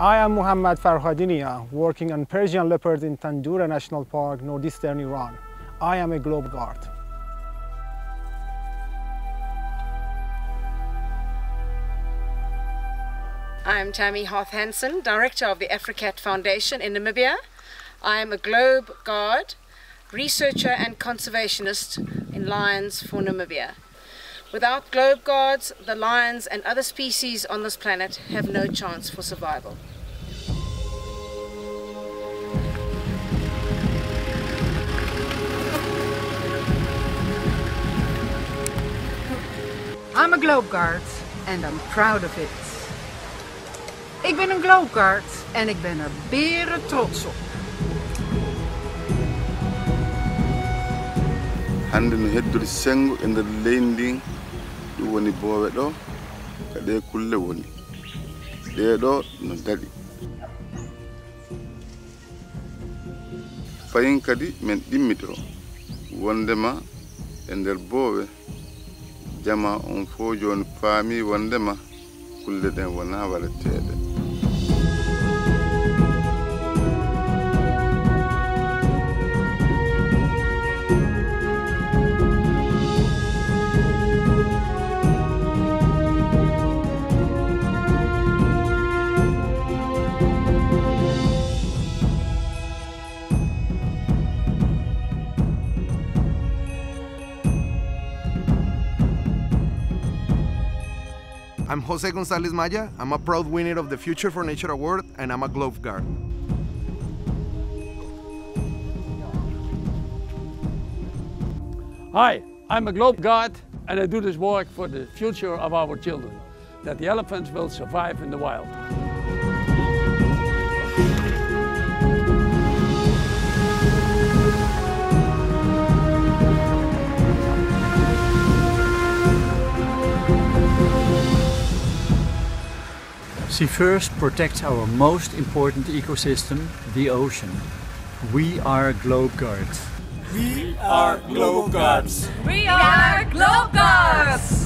I am Muhammad Farhadinia, working on Persian leopard in Tandoureh National Park, northeastern Iran. I am a globe guard. I'm Tammy Hoth Hanssen, Director of the AfriCat Foundation in Namibia. I am a globe guard, researcher and conservationist in lions for Namibia. Without globe guards, the lions and other species on this planet have no chance for survival. I'm a globe guard and I'm proud of it. Ik ben een globe guard en ik ben er beren trots op. hande no heddude sengo e nder leydi ndin woni boowe ɗo ko ɗe kulle woni ɗeɗo no daɗi fayin kadi min ɗimmito wondema e nder boowe jama on fof joni faami wondema kulle ɗen wona waɗeteɗe I'm Jose Gonzalez Maya. I'm a proud winner of the Future for Nature Award, and I'm a Globe Guard. Hi, I'm a Globe Guard, and I do this work for the future of our children, that the elephants will survive in the wild. First protects our most important ecosystem, the ocean. We are Globe Guards. We are Globe Guards. We are Globe Guards.